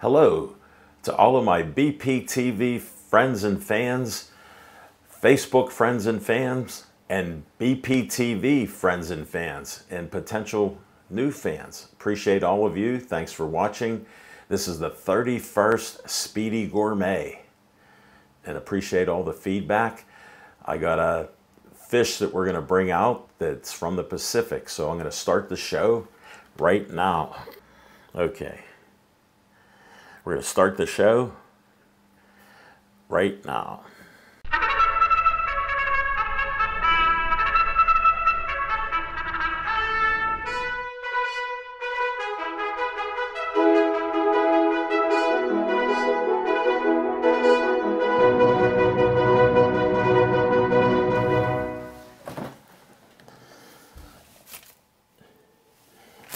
Hello to all of my BPTV friends and fans, Facebook friends and fans, and BPTV friends and fans, and potential new fans. Appreciate all of you. Thanks for watching. This is the 31st Speedy Gourmet, and appreciate all the feedback. I got a fish that we're going to bring out that's from the Pacific, so I'm going to start the show right now. Okay. We're going to start the show right now.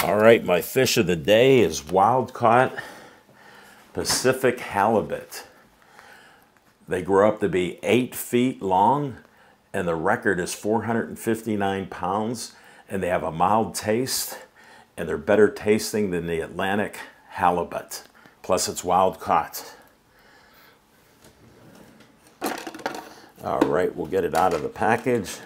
All right, my fish of the day is wild caught Pacific halibut. They grow up to be eight feet long, and the record is 459 pounds, and they have a mild taste, and they're better tasting than the Atlantic halibut. Plus, it's wild caught. All right, we'll get it out of the package.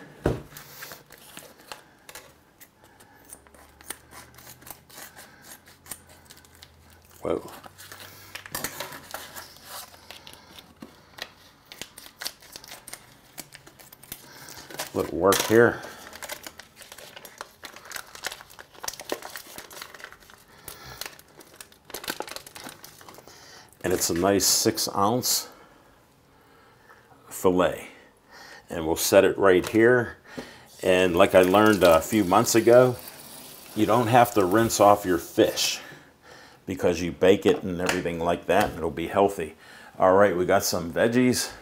Whoa. Little work here. And it's a nice six ounce filet. And we'll set it right here. And like I learned a few months ago, you don't have to rinse off your fish because you bake it and everything like that, and it'll be healthy. All right, we got some veggies.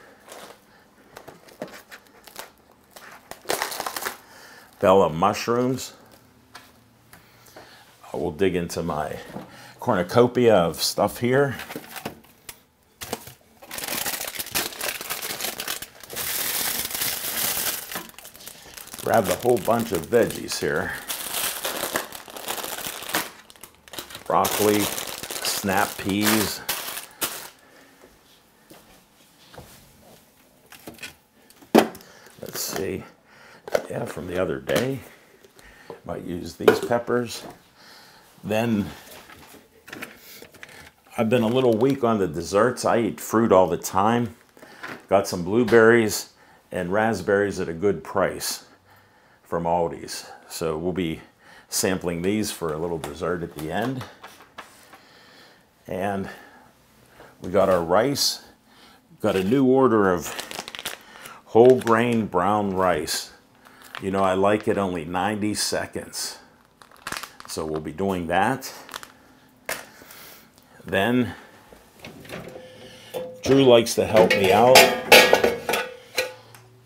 Bella mushrooms. I will dig into my cornucopia of stuff here. Grab a whole bunch of veggies here. Broccoli, snap peas. Let's see from the other day. Might use these peppers. Then I've been a little weak on the desserts. I eat fruit all the time. Got some blueberries and raspberries at a good price from Aldi's. So we'll be sampling these for a little dessert at the end. And we got our rice. Got a new order of whole grain brown rice. You know, I like it only 90 seconds. So we'll be doing that. Then, Drew likes to help me out.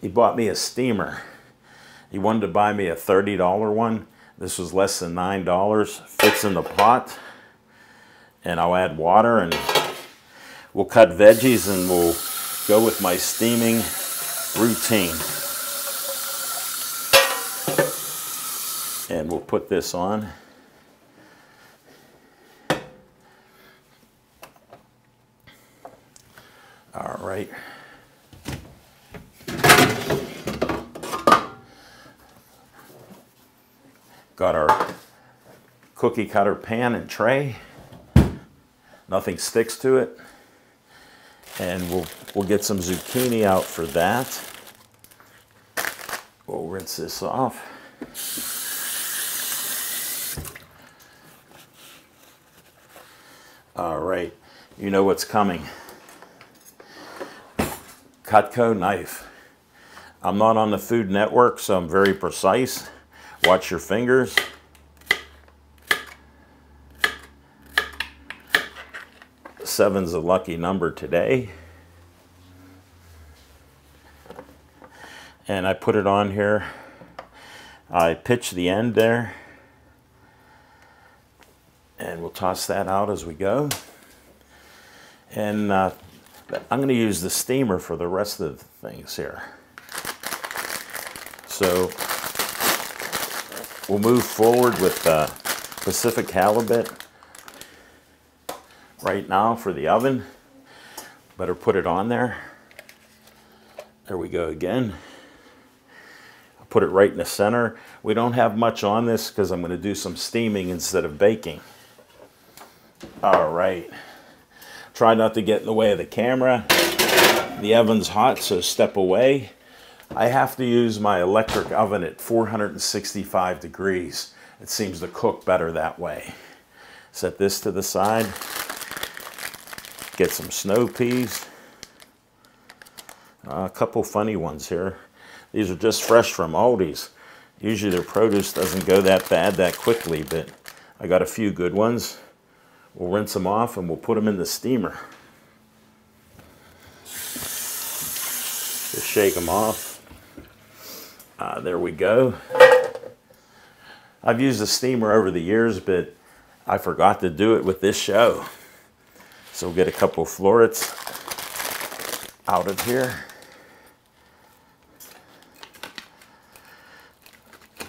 He bought me a steamer. He wanted to buy me a $30 one. This was less than $9. Fits in the pot. And I'll add water and we'll cut veggies and we'll go with my steaming routine. And we'll put this on. All right. Got our cookie cutter pan and tray. Nothing sticks to it. And we'll, we'll get some zucchini out for that. We'll rinse this off. All right, you know what's coming. Cutco knife. I'm not on the Food Network, so I'm very precise. Watch your fingers. Seven's a lucky number today. And I put it on here. I pitch the end there and we'll toss that out as we go. And uh, I'm going to use the steamer for the rest of the things here. So we'll move forward with uh, Pacific halibut. right now for the oven. Better put it on there. There we go again. I'll put it right in the center. We don't have much on this because I'm going to do some steaming instead of baking. All right. Try not to get in the way of the camera. The oven's hot, so step away. I have to use my electric oven at 465 degrees. It seems to cook better that way. Set this to the side. Get some snow peas. Uh, a couple funny ones here. These are just fresh from Aldi's. Usually their produce doesn't go that bad that quickly, but I got a few good ones. We'll rinse them off and we'll put them in the steamer. Just shake them off. Uh, there we go. I've used a steamer over the years, but I forgot to do it with this show. So we'll get a couple florets out of here.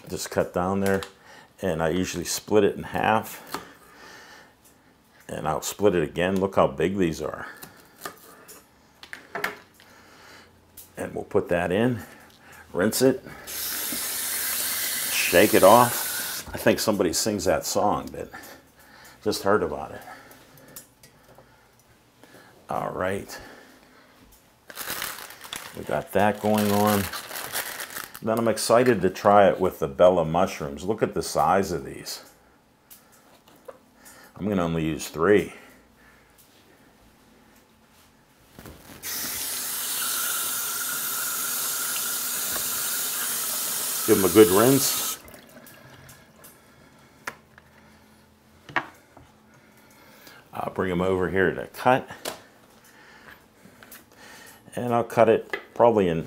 Just cut down there. And I usually split it in half. And I'll split it again. Look how big these are. And we'll put that in, rinse it, shake it off. I think somebody sings that song, but just heard about it. All right. We got that going on. Then I'm excited to try it with the Bella mushrooms. Look at the size of these. I'm going to only use three. Give them a good rinse. I'll bring them over here to cut. And I'll cut it probably in,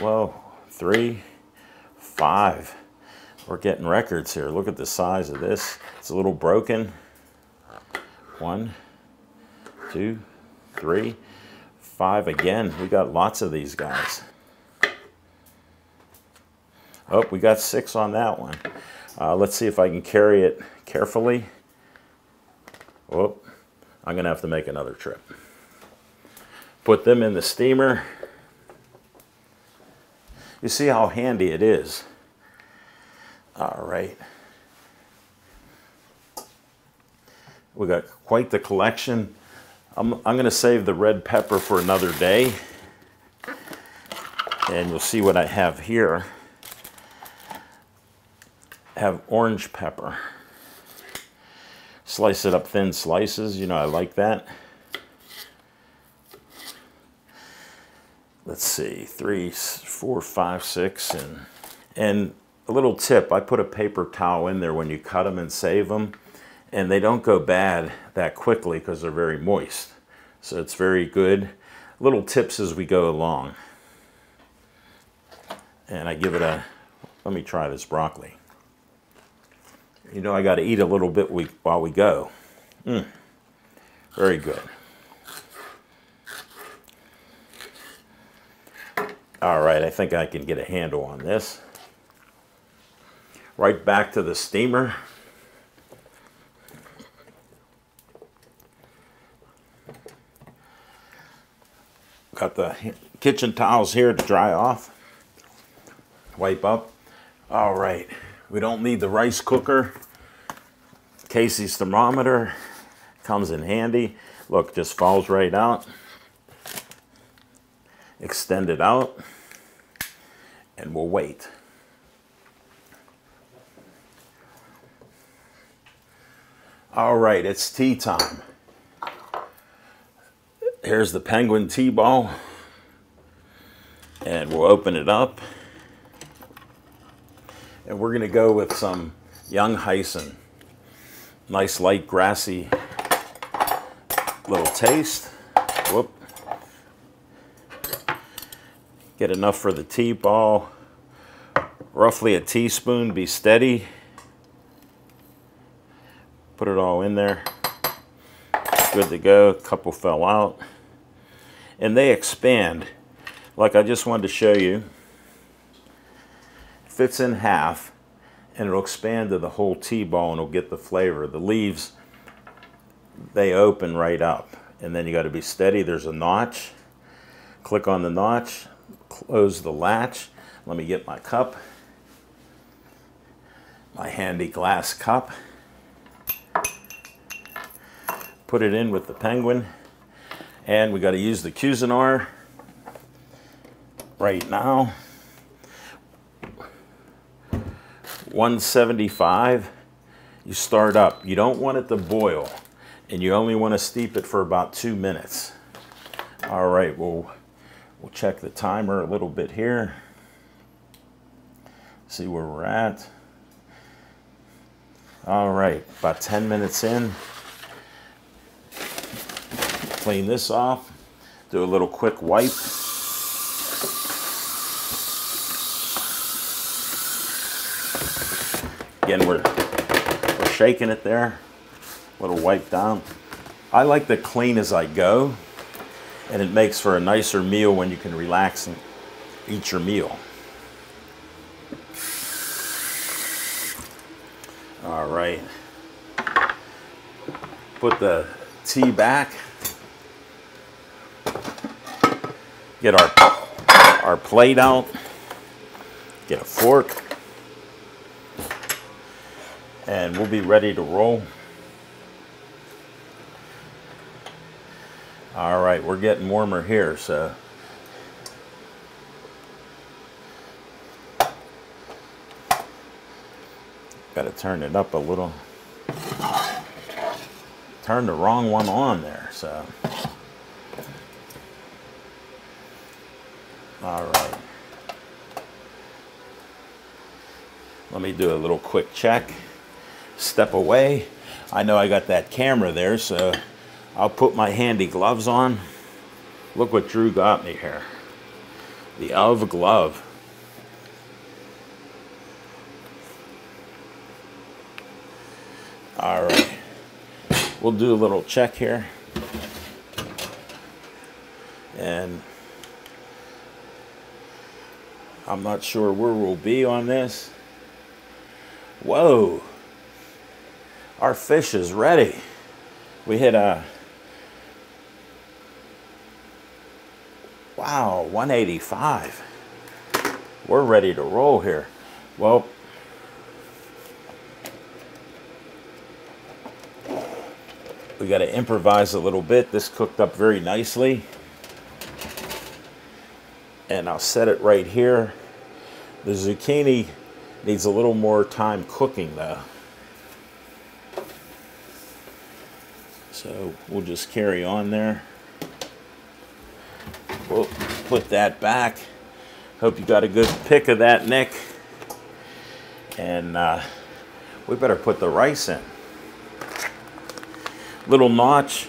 well, three, five. We're getting records here. Look at the size of this. It's a little broken. One, two, three, five again. We got lots of these guys. Oh, we got six on that one. Uh, let's see if I can carry it carefully. Oh, I'm going to have to make another trip. Put them in the steamer. You see how handy it is. All right. We got quite the collection. I'm, I'm going to save the red pepper for another day. And you'll see what I have here have orange pepper. Slice it up thin slices, you know, I like that. Let's see, three, four, five, six, and, and a little tip, I put a paper towel in there when you cut them and save them, and they don't go bad that quickly because they're very moist. So it's very good. Little tips as we go along. And I give it a, let me try this broccoli. You know I got to eat a little bit while we go. Mm, very good. All right, I think I can get a handle on this. Right back to the steamer. Got the kitchen towels here to dry off. Wipe up. All right. We don't need the rice cooker. Casey's thermometer comes in handy. Look, just falls right out. Extend it out. And we'll wait. All right, it's tea time. Here's the penguin tea ball. And we'll open it up. And we're going to go with some young hyson. Nice light grassy little taste. Whoop. Get enough for the tea ball. Roughly a teaspoon, be steady. Put it all in there. Good to go, a couple fell out. And they expand. Like I just wanted to show you fits in half and it'll expand to the whole and it'll get the flavor. The leaves, they open right up. And then you got to be steady. There's a notch. Click on the notch, close the latch. Let me get my cup, my handy glass cup. Put it in with the penguin. And we got to use the Cuisinart right now. 175 you start up. You don't want it to boil and you only want to steep it for about two minutes. All right we'll we'll check the timer a little bit here. See where we're at. All right about 10 minutes in clean this off do a little quick wipe Again, we're, we're shaking it there, a little wipe down. I like to clean as I go, and it makes for a nicer meal when you can relax and eat your meal. All right. Put the tea back. Get our, our plate out. Get a fork and we'll be ready to roll. All right, we're getting warmer here, so. Got to turn it up a little. Turn the wrong one on there, so. All right. Let me do a little quick check step away. I know I got that camera there, so I'll put my handy gloves on. Look what Drew got me here. The Elf glove. All right. We'll do a little check here. And I'm not sure where we'll be on this. Whoa our fish is ready. We hit a, wow, 185. We're ready to roll here. Well, we got to improvise a little bit. This cooked up very nicely. And I'll set it right here. The zucchini needs a little more time cooking though. So we'll just carry on there. We'll put that back. Hope you got a good pick of that, Nick. And uh, we better put the rice in. Little notch,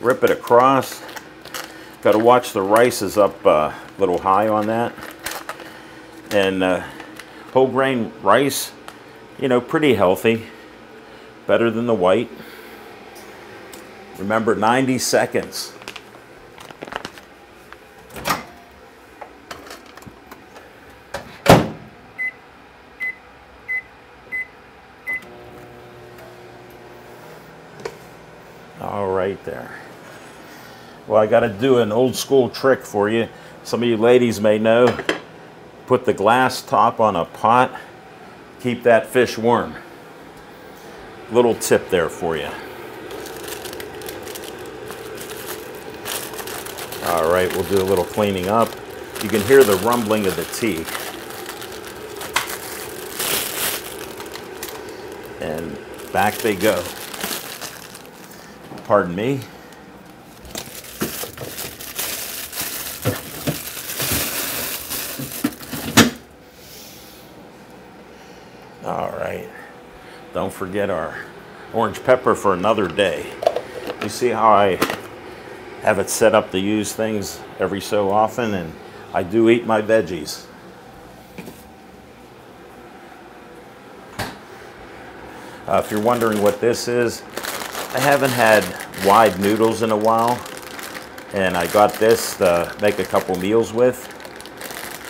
rip it across. Got to watch the rice is up uh, a little high on that. And uh, whole grain rice, you know, pretty healthy. Better than the white. Remember, 90 seconds. All right there. Well, I got to do an old school trick for you. Some of you ladies may know. Put the glass top on a pot. Keep that fish warm. Little tip there for you. All right, we'll do a little cleaning up. You can hear the rumbling of the tea. And back they go. Pardon me. All right. Don't forget our orange pepper for another day. You see how I have it set up to use things every so often, and I do eat my veggies. Uh, if you're wondering what this is, I haven't had wide noodles in a while, and I got this to make a couple meals with.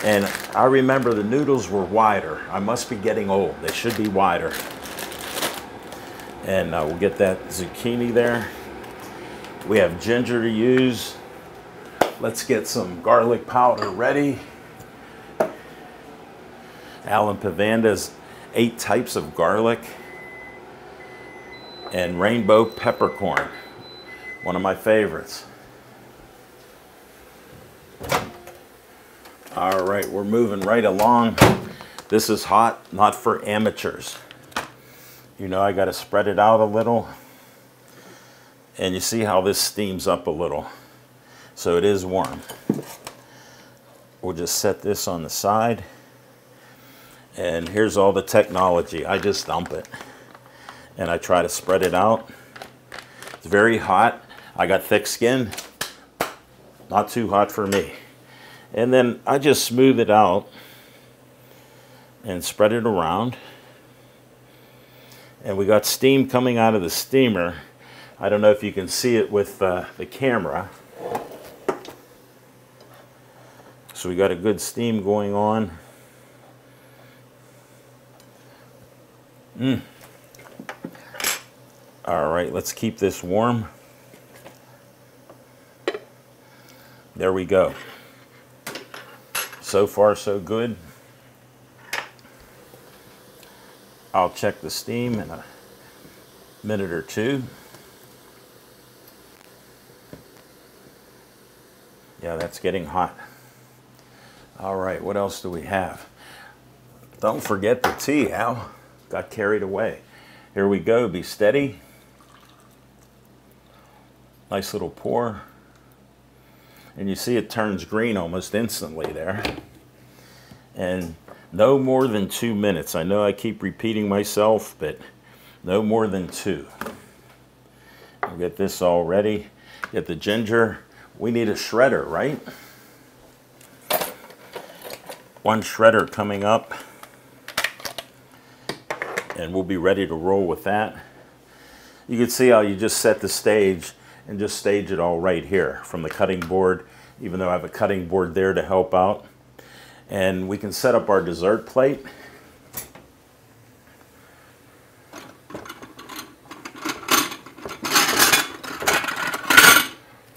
And I remember the noodles were wider. I must be getting old. They should be wider. And uh, we'll get that zucchini there. We have ginger to use. Let's get some garlic powder ready. Alan Pavanda's eight types of garlic and rainbow peppercorn, one of my favorites. All right, we're moving right along. This is hot, not for amateurs. You know, I got to spread it out a little. And you see how this steams up a little. So it is warm. We'll just set this on the side. And here's all the technology. I just dump it. And I try to spread it out. It's very hot. I got thick skin. Not too hot for me. And then I just smooth it out and spread it around. And we got steam coming out of the steamer. I don't know if you can see it with uh, the camera. So we got a good steam going on. Mm. All right, let's keep this warm. There we go. So far, so good. I'll check the steam in a minute or two. Yeah, that's getting hot. All right, what else do we have? Don't forget the tea, Al. Got carried away. Here we go, be steady. Nice little pour. And you see it turns green almost instantly there. And no more than two minutes. I know I keep repeating myself, but no more than two. We'll get this all ready. Get the ginger. We need a shredder, right? One shredder coming up. And we'll be ready to roll with that. You can see how you just set the stage and just stage it all right here from the cutting board, even though I have a cutting board there to help out. And we can set up our dessert plate.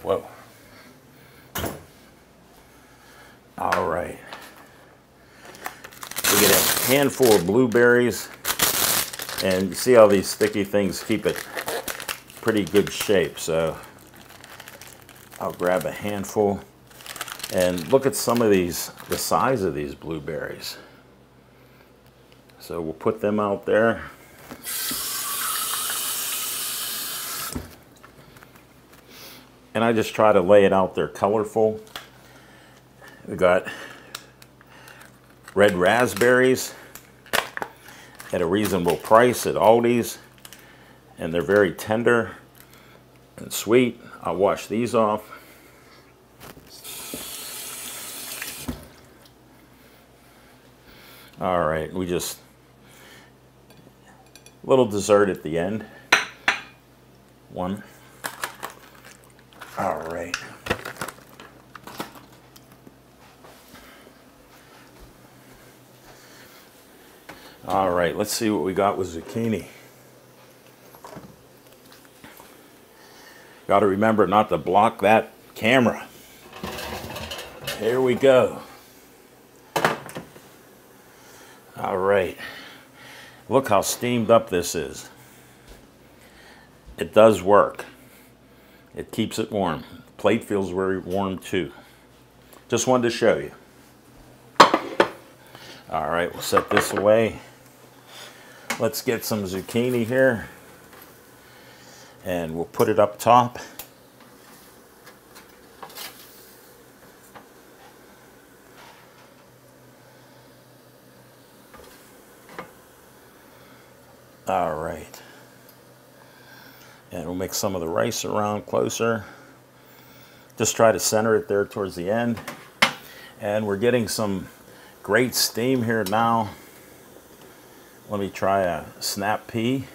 Whoa. All right. We get a handful of blueberries and you see how these sticky things keep it pretty good shape. So I'll grab a handful and look at some of these, the size of these blueberries. So we'll put them out there. And I just try to lay it out there colorful. We got red raspberries at a reasonable price at Aldi's. And they're very tender and sweet. I'll wash these off. All right, we just, little dessert at the end. One. All right. All right, let's see what we got with zucchini. Got to remember not to block that camera. Here we go. All right. Look how steamed up this is. It does work. It keeps it warm. Plate feels very warm too. Just wanted to show you. All right, we'll set this away. Let's get some zucchini here and we'll put it up top. All right. And we'll make some of the rice around closer. Just try to center it there towards the end. And we're getting some great steam here now. Let me try a snap pea,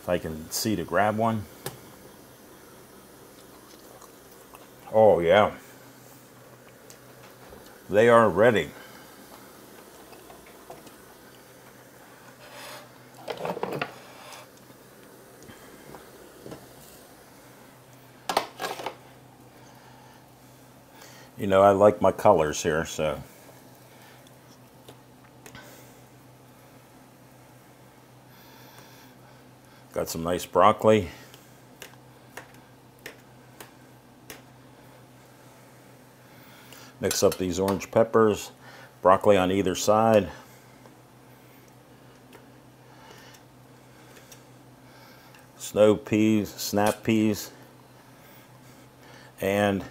if I can see to grab one. Oh, yeah. They are ready. You know, I like my colors here, so Some nice broccoli. Mix up these orange peppers, broccoli on either side. Snow peas, snap peas, and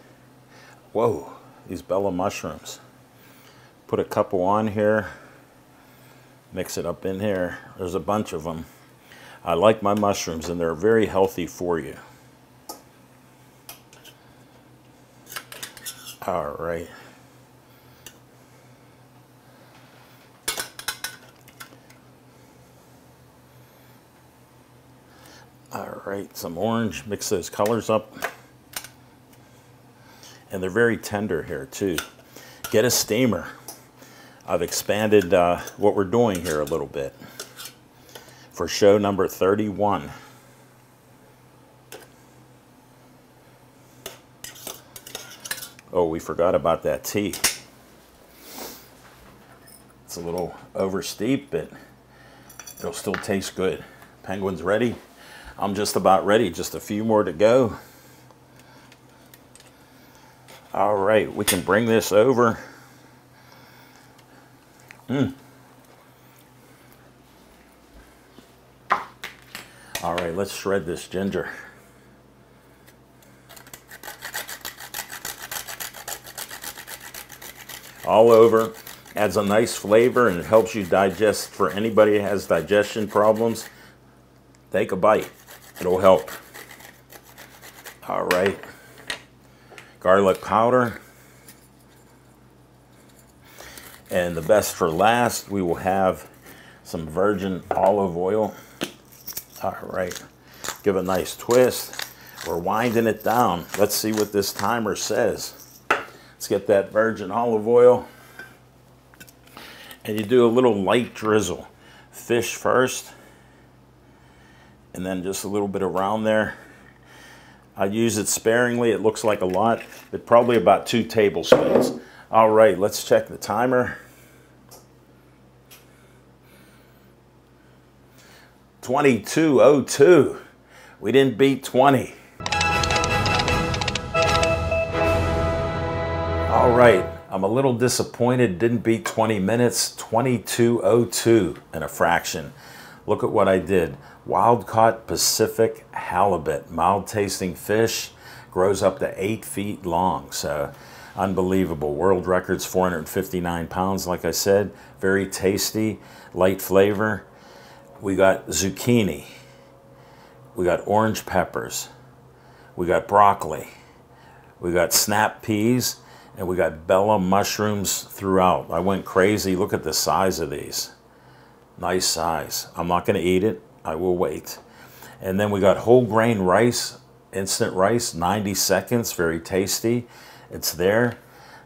whoa, these bella mushrooms. Put a couple on here, mix it up in here. There's a bunch of them. I like my mushrooms and they're very healthy for you. All right. All right, some orange, mix those colors up. And they're very tender here too. Get a steamer. I've expanded uh, what we're doing here a little bit for show number 31. Oh, we forgot about that tea. It's a little over steep, but it'll still taste good. Penguin's ready. I'm just about ready. Just a few more to go. All right, we can bring this over. Mm. Right, let's shred this ginger. All over, adds a nice flavor and it helps you digest. For anybody who has digestion problems, take a bite. It'll help. All right, garlic powder. And the best for last, we will have some virgin olive oil. All right, give a nice twist. We're winding it down. Let's see what this timer says. Let's get that virgin olive oil. And you do a little light drizzle. Fish first, and then just a little bit around there. I use it sparingly. It looks like a lot, but probably about two tablespoons. All right, let's check the timer. 2202. We didn't beat 20. All right, I'm a little disappointed. Didn't beat 20 minutes. 2202 in a fraction. Look at what I did. Wild caught Pacific halibut, mild tasting fish, grows up to eight feet long. So unbelievable. World records 459 pounds, like I said. Very tasty, light flavor. We got zucchini. We got orange peppers. We got broccoli. We got snap peas. And we got bella mushrooms throughout. I went crazy. Look at the size of these. Nice size. I'm not going to eat it. I will wait. And then we got whole grain rice, instant rice, 90 seconds, very tasty. It's there.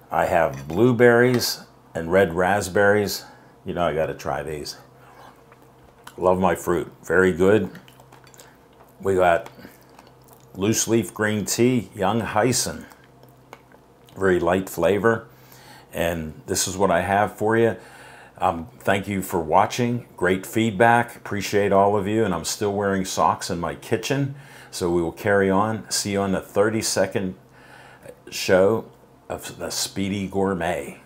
I have blueberries and red raspberries. You know I got to try these. Love my fruit. Very good. We got loose leaf green tea, young hyson. Very light flavor. And this is what I have for you. Um, thank you for watching. Great feedback. Appreciate all of you. And I'm still wearing socks in my kitchen. So we will carry on. See you on the 30 second show of the Speedy Gourmet.